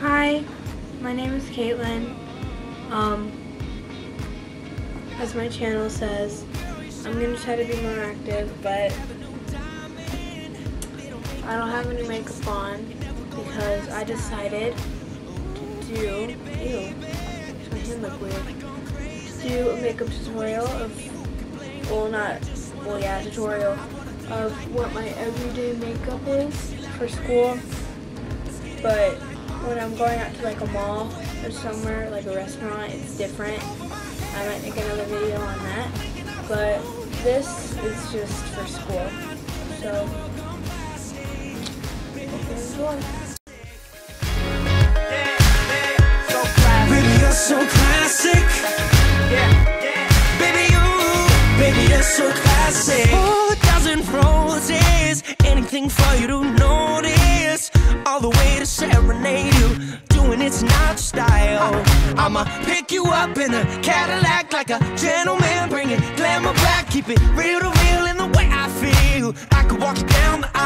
Hi, my name is Caitlyn. Um, as my channel says, I'm going to try to be more active, but I don't have any makeup on because I decided to do, ew, do a makeup tutorial of, well not, well yeah, tutorial of what my everyday makeup is for school, but when I'm going out to like a mall or somewhere, like a restaurant, it's different. I might make another video on that. But this is just for school. So, enjoy. So classic. Baby, you, baby, you're so classic. A dozen roses, anything for you to notice. All the way to serenade you, doing it's not style. I'ma pick you up in a Cadillac like a gentleman, bring it glamour back, keep it real to real in the way I feel. I could walk you down the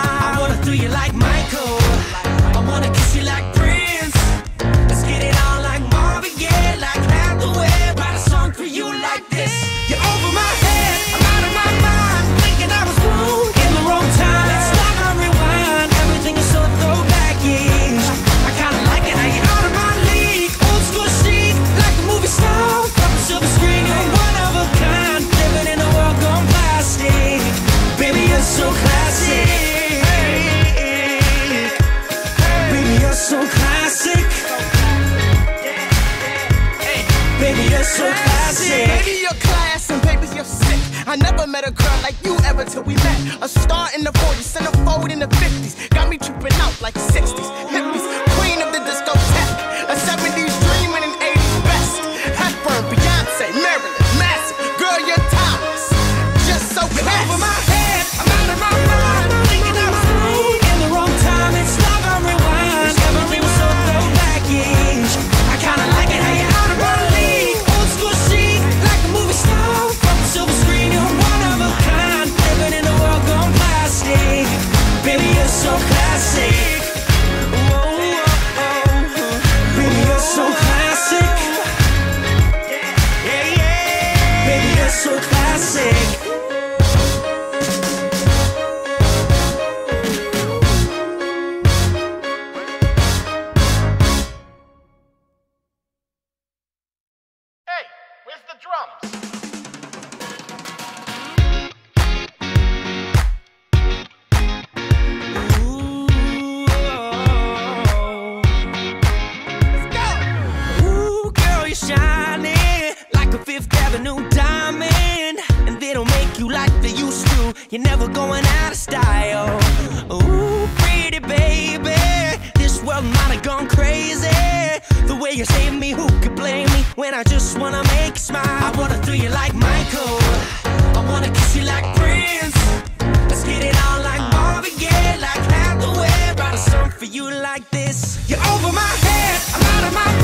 I never met a girl like you ever till we met. A star in the 40s, centerfold in the 50s. Got me tripping out like 60s. Drums? Fifth Avenue diamond. And they don't make you like they used to. You're never going out of style. When I just wanna make you smile. I wanna throw you like Michael. I wanna kiss you like Prince. Let's get it on like Marvin Gaye, like Hathaway. Write a song for you like this. You're over my head, I'm out of my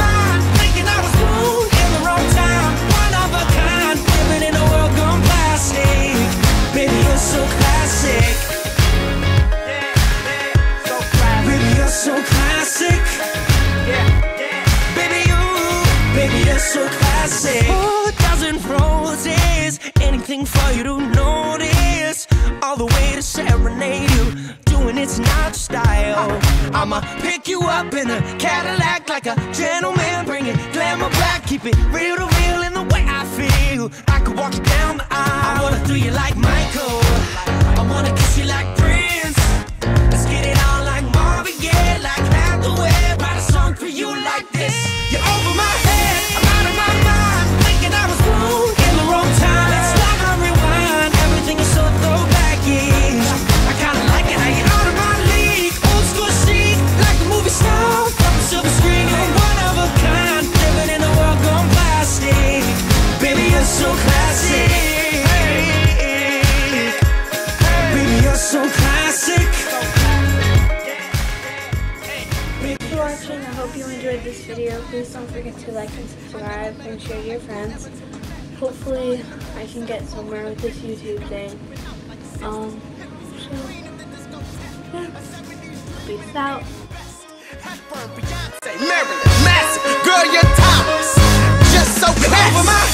baby, you're so classic. A dozen roses, anything for you to notice. All the way to serenade you, doing it's not style. I'ma pick you up in a Cadillac like a gentleman, bring it glamour back, keep it real to real in the way I feel. I could walk you down the aisle. video. Please don't forget to like and subscribe and share your friends. Hopefully I can get somewhere with this YouTube thing. Um, so, yeah. Peace out. Maryland, massive, girl, you're. Just so.